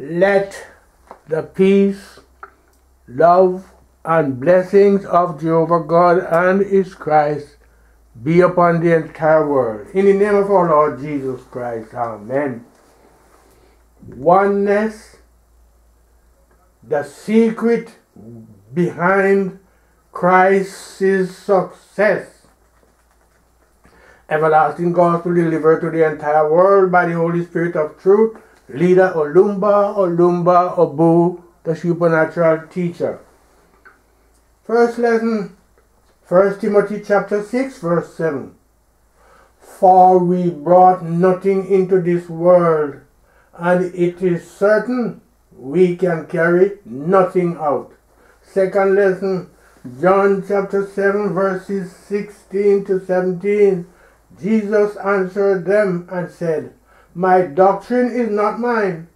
Let the peace, love, and blessings of Jehovah God and His Christ be upon the entire world. In the name of our Lord Jesus Christ, Amen. Oneness, the secret behind Christ's success. Everlasting gospel delivered to the entire world by the Holy Spirit of truth, leader Olumba, Olumba, Obu, the supernatural teacher. First lesson, 1 Timothy chapter 6, verse 7. For we brought nothing into this world, and it is certain we can carry nothing out. Second lesson, John chapter 7, verses 16 to 17. Jesus answered them and said, My doctrine is not mine,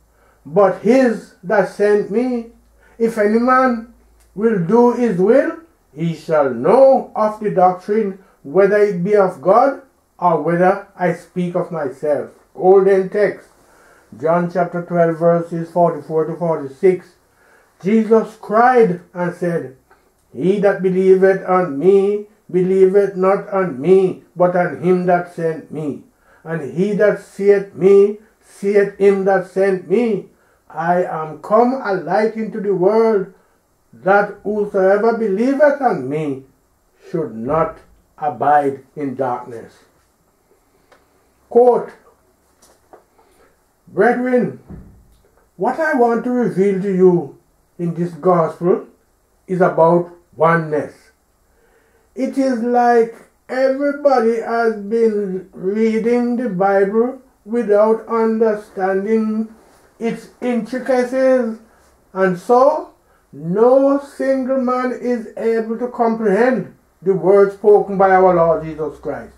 but his that sent me. If any man will do his will, he shall know of the doctrine, whether it be of God or whether I speak of myself. Golden text, John chapter 12, verses 44 to 46. Jesus cried and said, He that believeth on me, believeth not on me, but on him that sent me. And he that seeth me, seeth him that sent me. I am come a light into the world, that whosoever believeth on me should not abide in darkness. Quote, Brethren, what I want to reveal to you in this gospel is about oneness. It is like everybody has been reading the Bible without understanding its intricacies, and so no single man is able to comprehend the words spoken by our Lord Jesus Christ.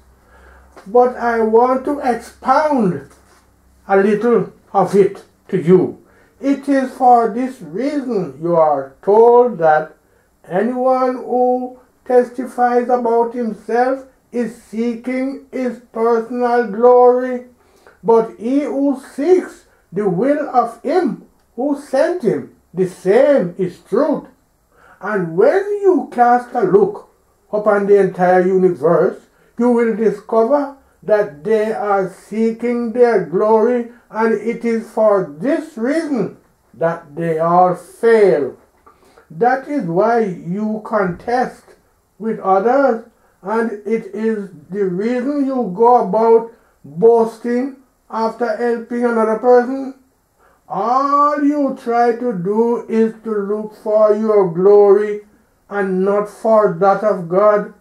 But I want to expound a little of it to you. It is for this reason you are told that anyone who testifies about himself is seeking his personal glory, but he who seeks the will of him who sent him, the same is truth. And when you cast a look upon the entire universe, you will discover that they are seeking their glory, and it is for this reason that they all fail. That is why you contest with others, and it is the reason you go about boasting after helping another person. All you try to do is to look for your glory and not for that of God.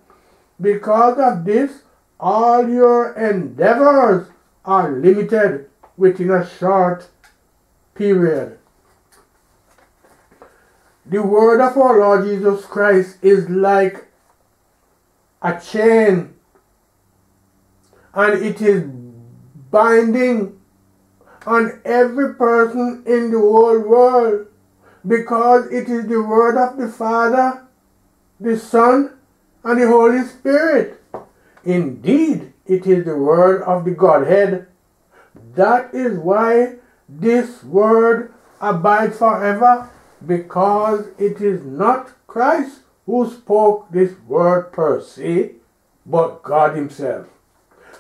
Because of this, all your endeavors are limited within a short period. The word of our Lord Jesus Christ is like a chain and it is binding on every person in the whole world because it is the word of the Father, the Son, and the Holy Spirit. Indeed, it is the word of the Godhead. That is why this word abides forever because it is not Christ who spoke this word per se, but God Himself.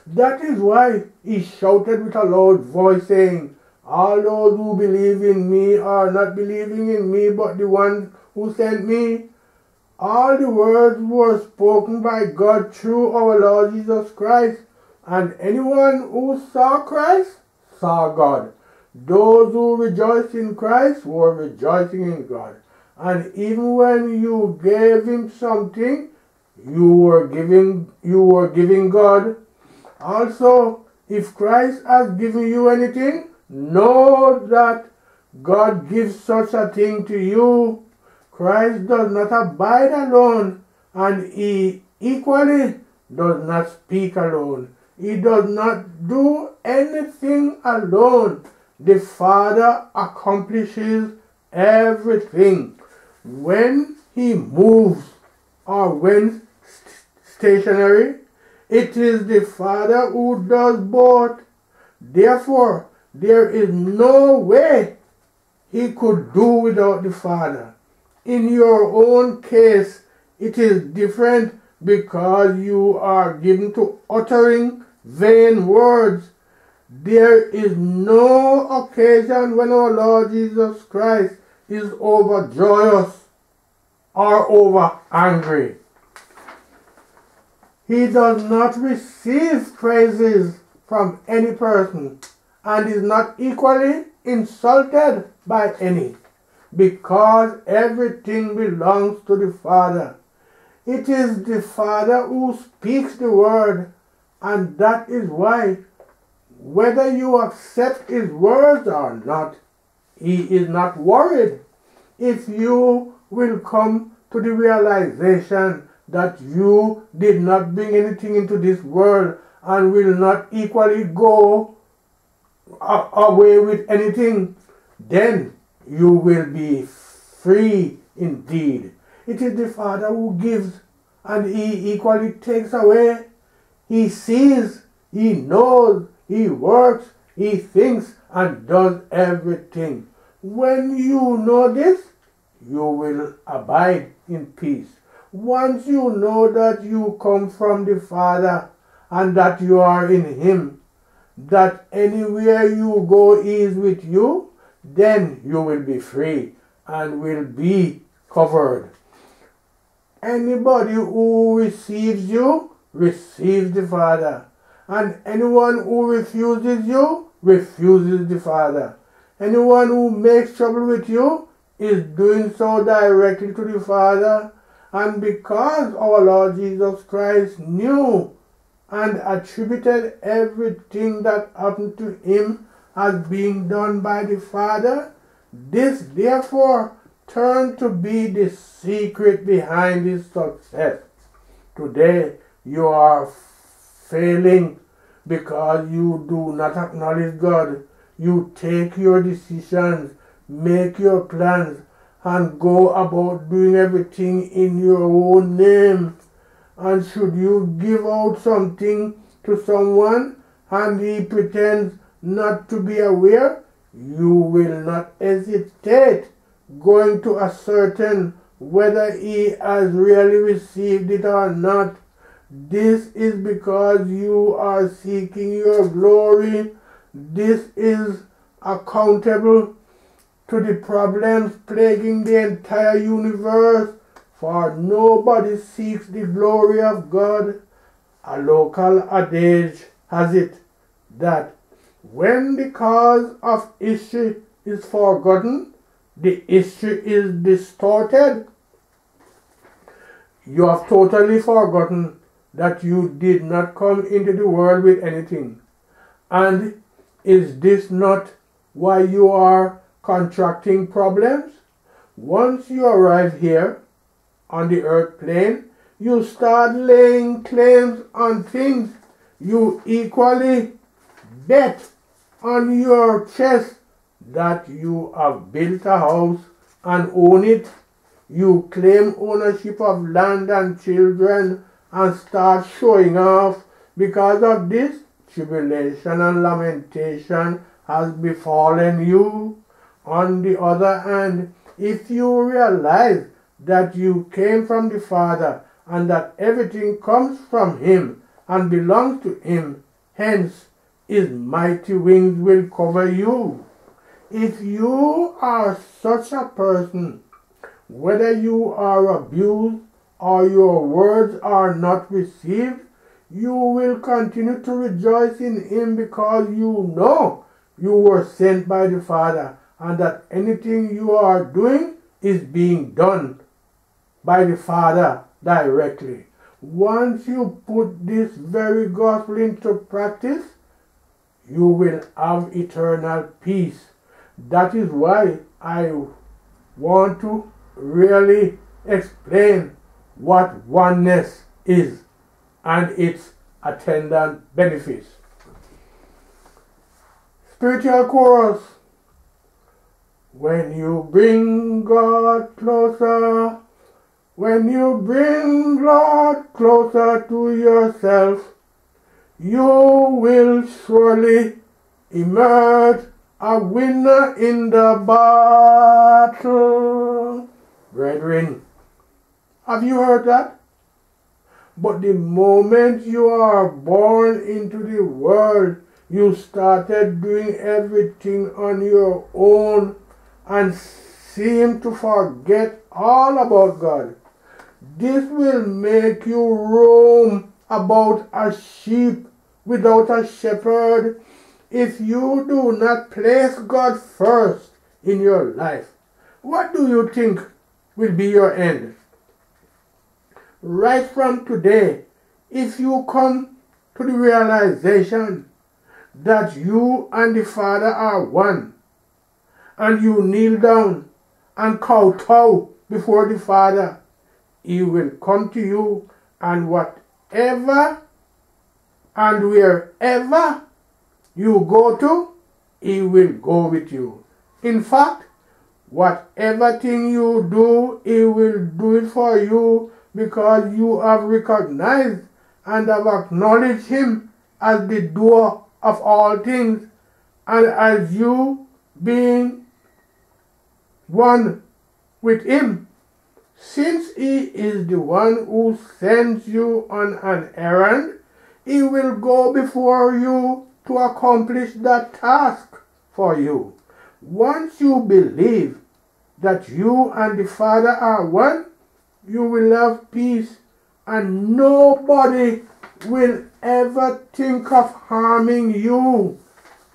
That is why He shouted with a loud voice, saying, All those who believe in me are not believing in me, but the one who sent me. All the words were spoken by God through our Lord Jesus Christ, and anyone who saw Christ saw God. Those who rejoiced in Christ were rejoicing in God. And even when you gave him something, you were giving you were giving God. Also, if Christ has given you anything, know that God gives such a thing to you. Christ does not abide alone, and he equally does not speak alone. He does not do anything alone. The Father accomplishes everything. When He moves or when stationary, it is the Father who does both. Therefore, there is no way he could do without the Father. In your own case, it is different because you are given to uttering vain words. There is no occasion when our Lord Jesus Christ is overjoyous or over angry. He does not receive praises from any person and is not equally insulted by any because everything belongs to the Father. It is the Father who speaks the word, and that is why, whether you accept his words or not, he is not worried if you will come to the realization that you did not bring anything into this world and will not equally go away with anything, then you will be free indeed. It is the Father who gives and He equally takes away. He sees, He knows, He works, He thinks and does everything. When you know this, you will abide in peace. Once you know that you come from the Father and that you are in Him, that anywhere you go is with you, then you will be free and will be covered. Anybody who receives you receives the Father, and anyone who refuses you refuses the Father. Anyone who makes trouble with you is doing so directly to the Father, and because our Lord Jesus Christ knew and attributed everything that happened to him as being done by the Father, this therefore turned to be the secret behind his success. Today you are failing because you do not acknowledge God. You take your decisions, make your plans, and go about doing everything in your own name. And should you give out something to someone and he pretends not to be aware, you will not hesitate going to ascertain whether he has really received it or not. This is because you are seeking your glory. This is accountable to the problems plaguing the entire universe, for nobody seeks the glory of God. A local adage has it that when the cause of history is forgotten, the history is distorted. You have totally forgotten that you did not come into the world with anything. And is this not why you are contracting problems? Once you arrive here on the earth plane, you start laying claims on things you equally bet on your chest that you have built a house and own it. You claim ownership of land and children and start showing off. Because of this, tribulation and lamentation has befallen you. On the other hand, if you realize that you came from the Father and that everything comes from Him and belongs to Him, hence His mighty wings will cover you. If you are such a person, whether you are abused or your words are not received, you will continue to rejoice in Him because you know you were sent by the Father and that anything you are doing is being done by the Father directly. Once you put this very gospel into practice, you will have eternal peace. That is why I want to really explain what oneness is and its attendant benefits. Spiritual chorus. When you bring God closer, when you bring God closer to yourself, you will surely emerge a winner in the battle. Brethren, have you heard that? But the moment you are born into the world, you started doing everything on your own and seem to forget all about God. This will make you roam about as sheep without a shepherd if you do not place God first in your life. What do you think will be your end? Right from today, if you come to the realization that you and the Father are one, and you kneel down and kowtow before the Father, He will come to you, and whatever and wherever you go to, He will go with you. In fact, whatever thing you do, He will do it for you because you have recognized and have acknowledged Him as the doer of all things, and as you being one with Him, since He is the one who sends you on an errand, He will go before you to accomplish that task for you. Once you believe that you and the Father are one, you will have peace and nobody will ever think of harming you,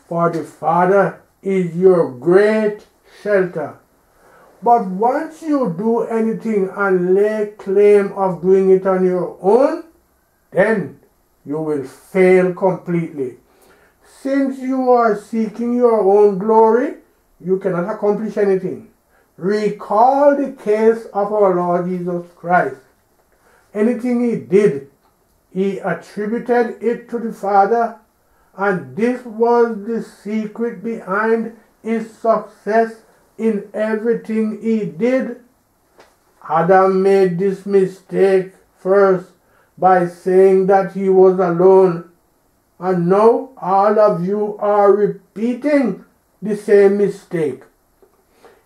for the Father is your great shelter. But once you do anything and lay claim of doing it on your own, then you will fail completely. Since you are seeking your own glory, you cannot accomplish anything. Recall the case of our Lord Jesus Christ. Anything he did, he attributed it to the Father, and this was the secret behind his success in everything he did. Adam made this mistake first by saying that he was alone and now all of you are repeating the same mistake.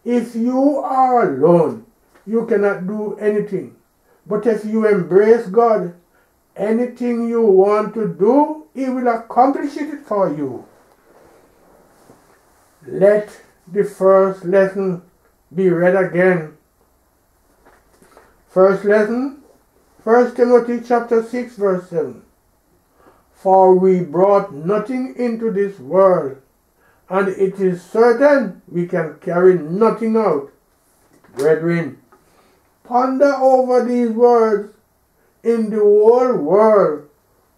If you are alone, you cannot do anything. But if you embrace God, anything you want to do, He will accomplish it for you. Let the first lesson be read again. First lesson, 1 Timothy chapter 6 verse 7. For we brought nothing into this world, and it is certain we can carry nothing out. Brethren, ponder over these words. In the whole world,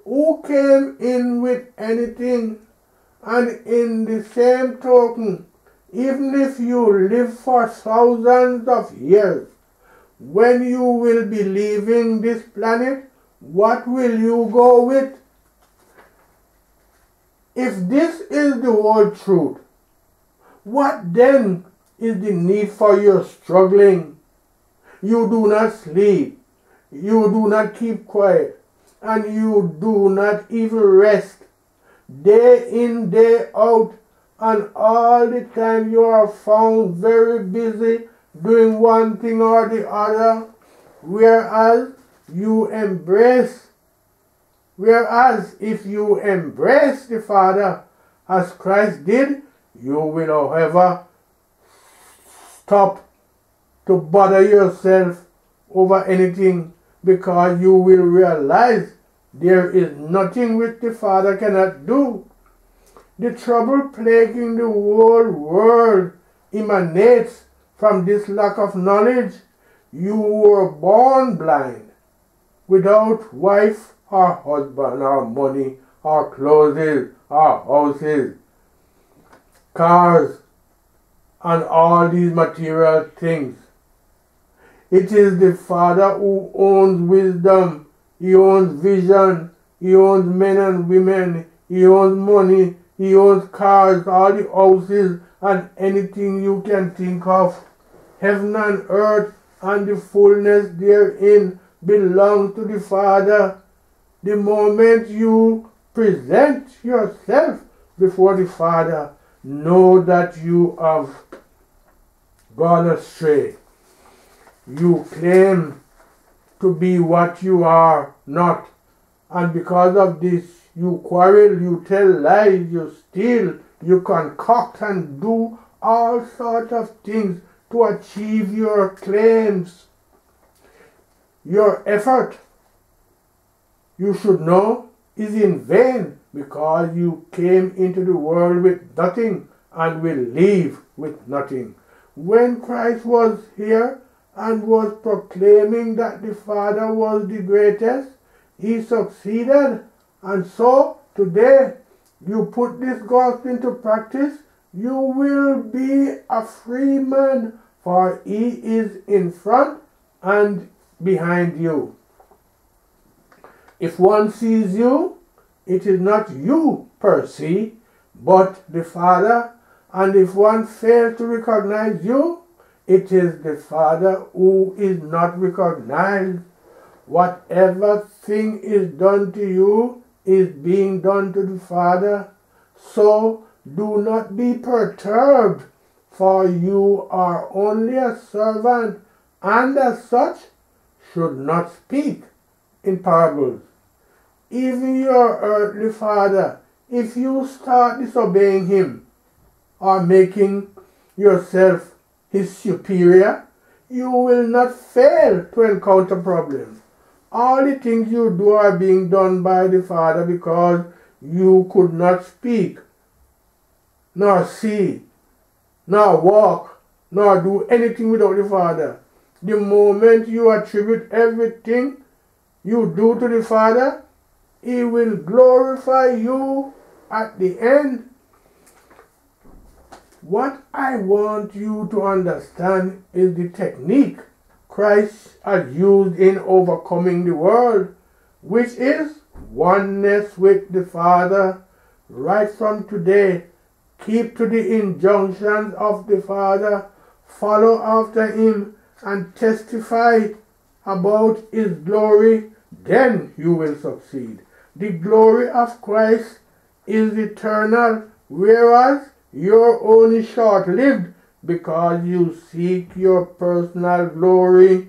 who came in with anything, and in the same token, even if you live for thousands of years, when you will be leaving this planet, what will you go with? If this is the whole truth, what then is the need for your struggling? You do not sleep, you do not keep quiet, and you do not even rest. Day in, day out, and all the time you are found very busy doing one thing or the other, whereas you embrace Whereas if you embrace the Father as Christ did, you will, however, stop to bother yourself over anything because you will realize there is nothing which the Father cannot do. The trouble plaguing the whole world emanates from this lack of knowledge. You were born blind, without wife our husband, our money, our clothes, our houses, cars, and all these material things. It is the Father who owns wisdom, He owns vision, He owns men and women, He owns money, He owns cars, all the houses, and anything you can think of. Heaven and earth and the fullness therein belong to the Father the moment you present yourself before the Father, know that you have gone astray. You claim to be what you are not, and because of this, you quarrel, you tell lies, you steal, you concoct and do all sorts of things to achieve your claims. Your effort, you should know, is in vain because you came into the world with nothing and will leave with nothing. When Christ was here and was proclaiming that the Father was the greatest, he succeeded. And so today you put this gospel into practice, you will be a free man, for he is in front and behind you. If one sees you, it is not you per se, but the Father. And if one fails to recognize you, it is the Father who is not recognized. Whatever thing is done to you is being done to the Father. So do not be perturbed, for you are only a servant, and as such should not speak in parables. Even your earthly father, if you start disobeying him or making yourself his superior, you will not fail to encounter problems. All the things you do are being done by the Father because you could not speak, nor see, nor walk, nor do anything without the Father. The moment you attribute everything you do to the Father, He will glorify you at the end. What I want you to understand is the technique Christ has used in overcoming the world, which is oneness with the Father right from today. Keep to the injunctions of the Father, follow after Him, and testify about His glory, then you will succeed. The glory of Christ is eternal, whereas your own is short lived because you seek your personal glory.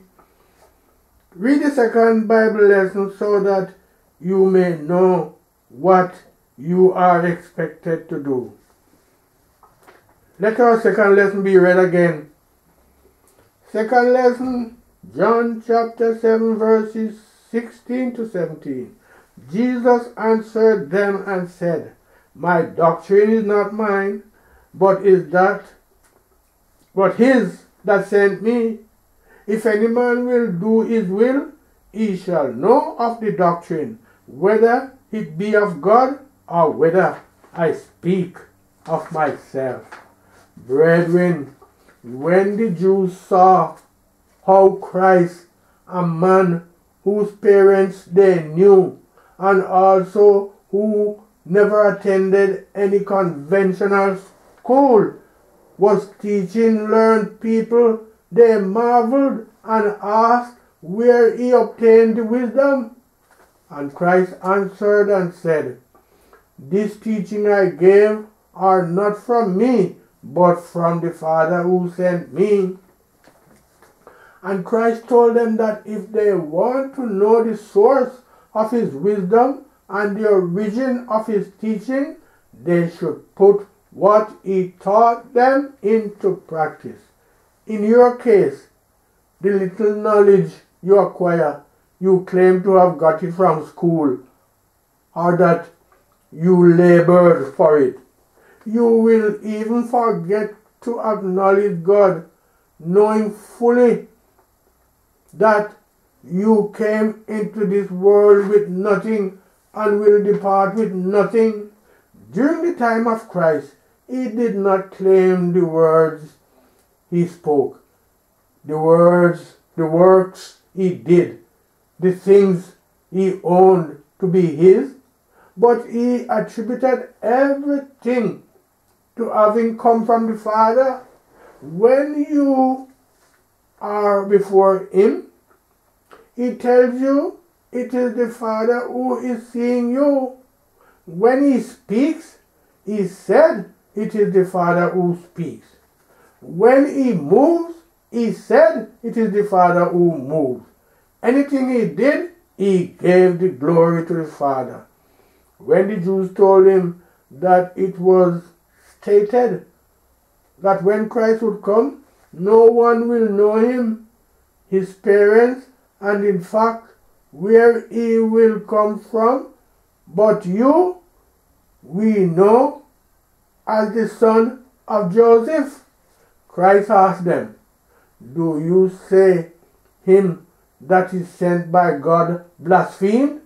Read the second Bible lesson so that you may know what you are expected to do. Let our second lesson be read again. Second lesson, John chapter 7, verses 16 to 17. Jesus answered them and said, My doctrine is not mine, but is that but his that sent me. If any man will do his will, he shall know of the doctrine, whether it be of God or whether I speak of myself. Brethren, when the Jews saw how Christ, a man whose parents they knew, and also who never attended any conventional school, was teaching learned people, they marveled and asked where he obtained wisdom. And Christ answered and said, This teaching I gave are not from me, but from the Father who sent me. And Christ told them that if they want to know the source of his wisdom and the origin of his teaching, they should put what he taught them into practice. In your case, the little knowledge you acquire, you claim to have got it from school, or that you labored for it. You will even forget to acknowledge God, knowing fully that you came into this world with nothing and will depart with nothing. During the time of Christ, he did not claim the words he spoke, the words, the works he did, the things he owned to be his, but he attributed everything to having come from the Father. When you are before him, he tells you it is the Father who is seeing you. When he speaks, he said it is the Father who speaks. When he moves, he said it is the Father who moves. Anything he did, he gave the glory to the Father. When the Jews told him that it was stated that when Christ would come, no one will know him, his parents, and in fact, where he will come from, but you, we know as the son of Joseph. Christ asked them, Do you say him that is sent by God blasphemed?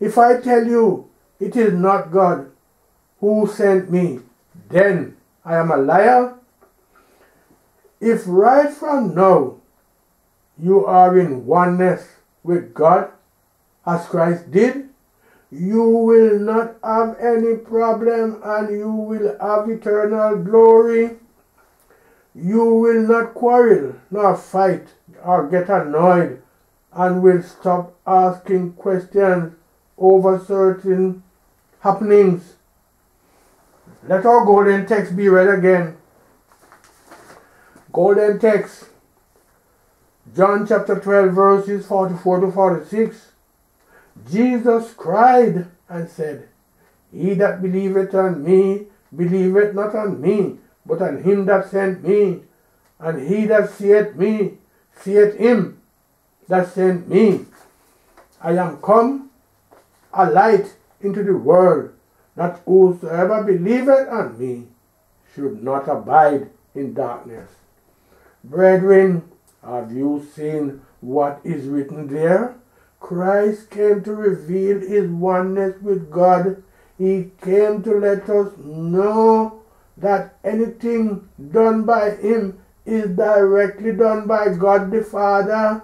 If I tell you it is not God who sent me, then I am a liar. If right from now you are in oneness with God, as Christ did, you will not have any problem and you will have eternal glory. You will not quarrel nor fight or get annoyed and will stop asking questions over certain happenings. Let our golden text be read again. Golden text, John chapter 12, verses 44 to 46. Jesus cried and said, He that believeth on me, believeth not on me, but on him that sent me. And he that seeth me, seeth him that sent me. I am come a light into the world, that whosoever believeth on me should not abide in darkness. Brethren, have you seen what is written there? Christ came to reveal his oneness with God. He came to let us know that anything done by him is directly done by God the Father.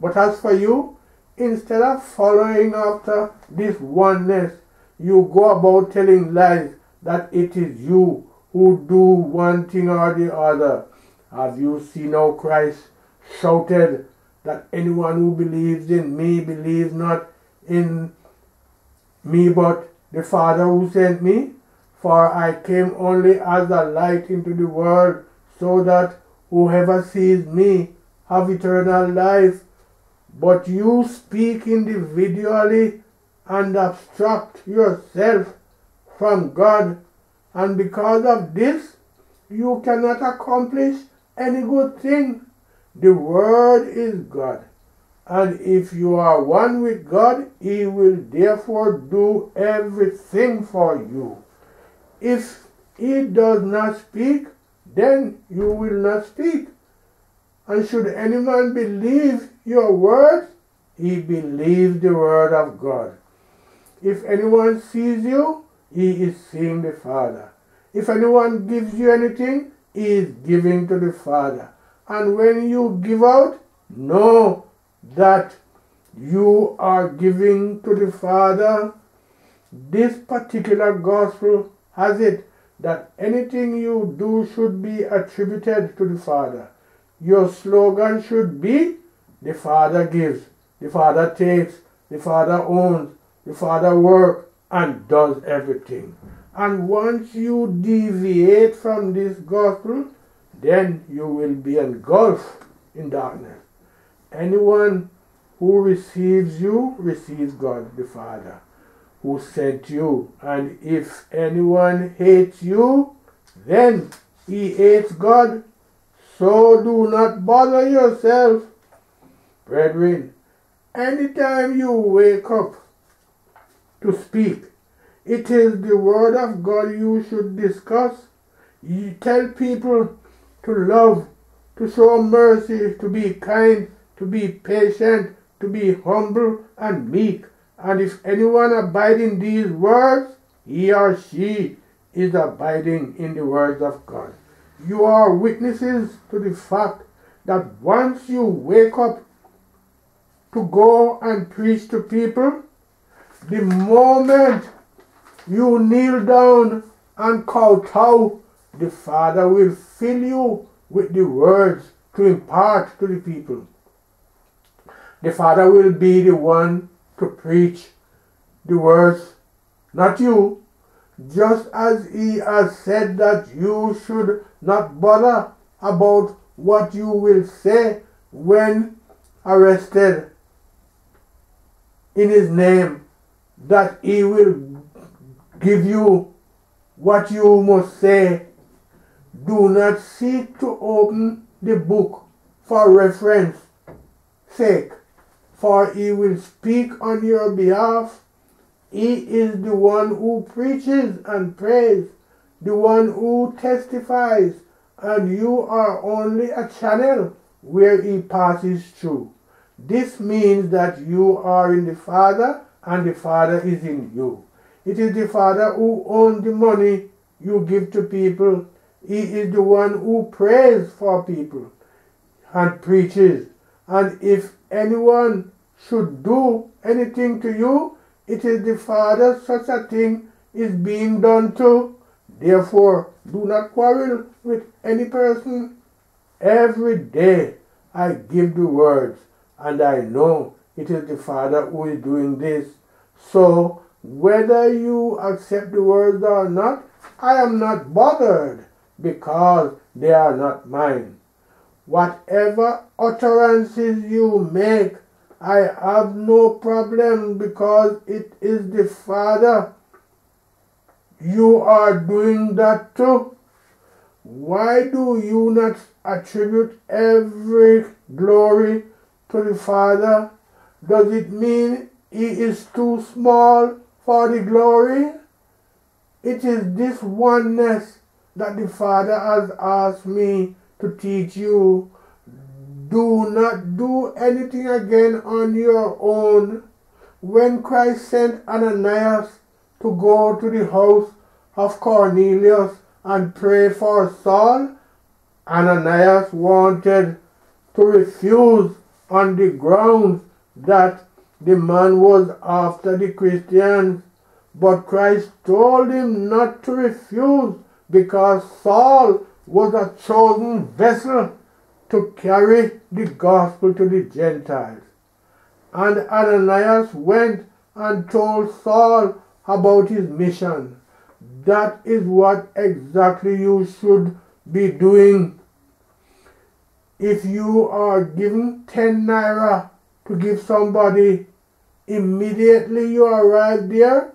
But as for you, instead of following after this oneness, you go about telling lies that it is you who do one thing or the other. Have you seen how Christ shouted that anyone who believes in me believes not in me but the Father who sent me? For I came only as a light into the world, so that whoever sees me have eternal life. But you speak individually and abstract yourself from God, and because of this, you cannot accomplish any good thing. The Word is God. And if you are one with God, He will therefore do everything for you. If He does not speak, then you will not speak. And should any man believe your words, he believes the word of God. If anyone sees you, he is seeing the Father. If anyone gives you anything, he is giving to the Father. And when you give out, know that you are giving to the Father. This particular gospel has it that anything you do should be attributed to the Father. Your slogan should be the Father gives, the Father takes, the Father owns, the Father works and does everything. And once you deviate from this gospel, then you will be engulfed in darkness. Anyone who receives you receives God the Father who sent you. And if anyone hates you, then he hates God. So do not bother yourself. Brethren, anytime you wake up to speak, it is the word of God you should discuss. You tell people to love, to show mercy, to be kind, to be patient, to be humble and meek. And if anyone abide in these words, he or she is abiding in the words of God. You are witnesses to the fact that once you wake up to go and preach to people, the moment you kneel down and kowtow, the Father will fill you with the words to impart to the people. The Father will be the one to preach the words, not you. just as he has said that you should not bother about what you will say when arrested in his name, that he will give you what you must say. Do not seek to open the book for reference sake, for he will speak on your behalf. He is the one who preaches and prays, the one who testifies, and you are only a channel where he passes through. This means that you are in the Father and the Father is in you. It is the Father who owns the money you give to people. He is the one who prays for people and preaches. And if anyone should do anything to you, it is the Father such a thing is being done to. Therefore, do not quarrel with any person. Every day I give the words and I know it is the Father who is doing this. So, whether you accept the words or not, I am not bothered because they are not mine. Whatever utterances you make, I have no problem because it is the Father. You are doing that too. Why do you not attribute every glory to the Father? Does it mean he is too small for the glory? It is this oneness that the Father has asked me to teach you. Do not do anything again on your own. When Christ sent Ananias to go to the house of Cornelius and pray for Saul, Ananias wanted to refuse on the grounds that the man was after the Christians. But Christ told him not to refuse because Saul was a chosen vessel to carry the gospel to the Gentiles. And Ananias went and told Saul about his mission. That is what exactly you should be doing. If you are given 10 naira to give somebody, immediately you arrive there,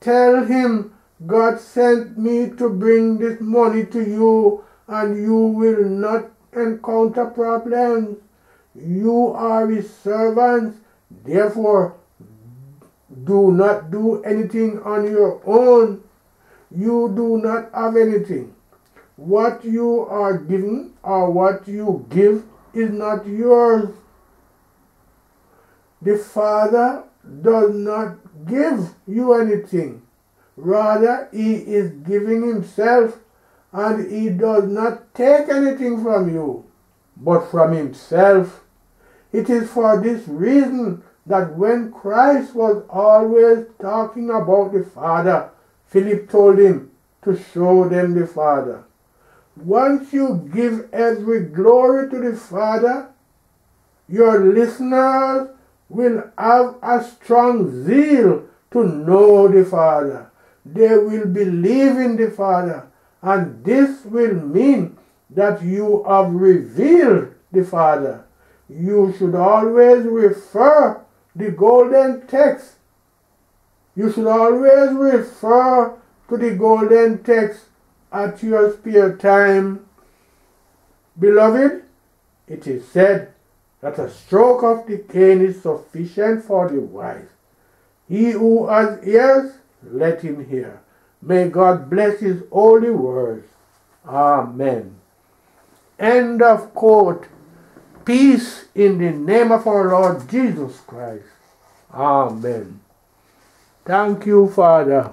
tell him, God sent me to bring this money to you and you will not encounter problems. You are his servants, therefore do not do anything on your own. You do not have anything. What you are given or what you give is not yours. The Father does not give you anything. Rather, He is giving Himself and He does not take anything from you, but from Himself. It is for this reason that when Christ was always talking about the Father, Philip told him to show them the Father. Once you give every glory to the Father, your listeners will have a strong zeal to know the Father. They will believe in the Father, and this will mean that you have revealed the Father. You should always refer the golden text. You should always refer to the golden text at your spare time. Beloved, it is said that a stroke of the cane is sufficient for the wise. He who has ears, let him hear. May God bless his holy words. Amen. End of quote. Peace in the name of our Lord Jesus Christ. Amen. Thank you, Father.